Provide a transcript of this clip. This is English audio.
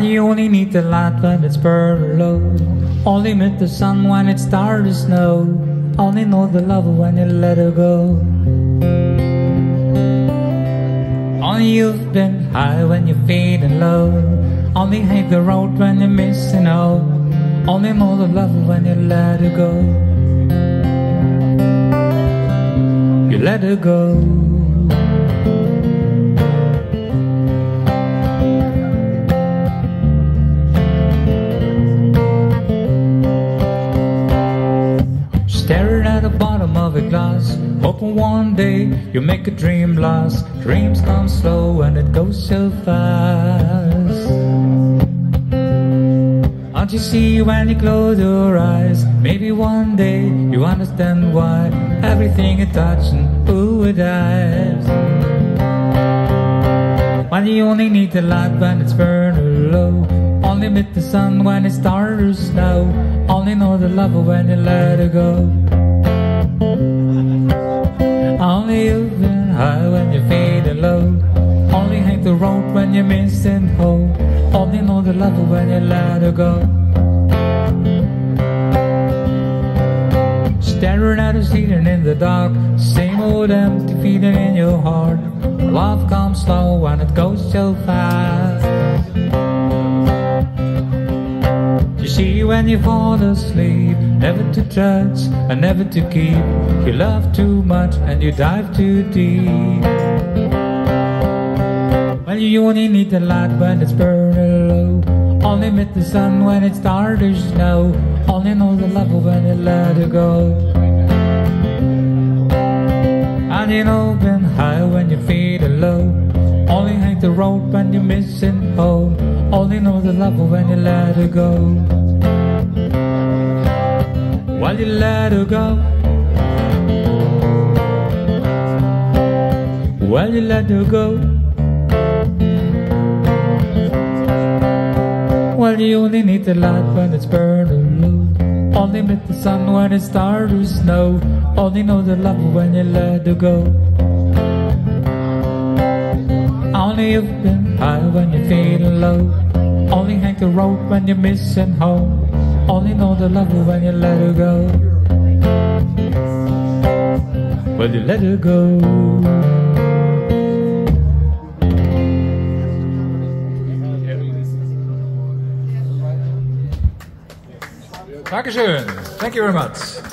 You only need the light when it's burning low. Only meet the sun when it starts to snow. Only know the love when you let her go. Only you've been high when you're feeling low. Only hate the road when you're missing out. Only know the love when you let her go. You let her go. Hoping one day you'll make a dream last. Dreams come slow and it goes so fast. Don't you see when you close your eyes? Maybe one day you understand why everything you touch and ooh it dies. When you only need the light when it's burning low. Only meet the sun when it starts to snow. Only know the love when you let it go. Only you've been high when you're feeling low. Only hate the road when you're missing home. Only know the love when you let her go. Staring at a ceiling in the dark, same old empty feeling in your heart. Love comes slow and it goes so fast. See when you fall asleep, never to judge and never to keep. You love too much and you dive too deep. Well, you only need the light when it's burning low. Only meet the sun when it starts to snow. Only know the love when you let it go. And you know been high when you're low. Only hate the road when you're missing home. Only know the love when you let it go. While you let her go. While you let her go. Well, you only need the light when it's burning low. Only meet the sun when it starts to snow. Only know the love when you let her go. You've been high when you're feeling low. Only hang the rope when you're missing home. Only know the love when you let her go. Well, you let her go. Dankeschön. Thank you very much.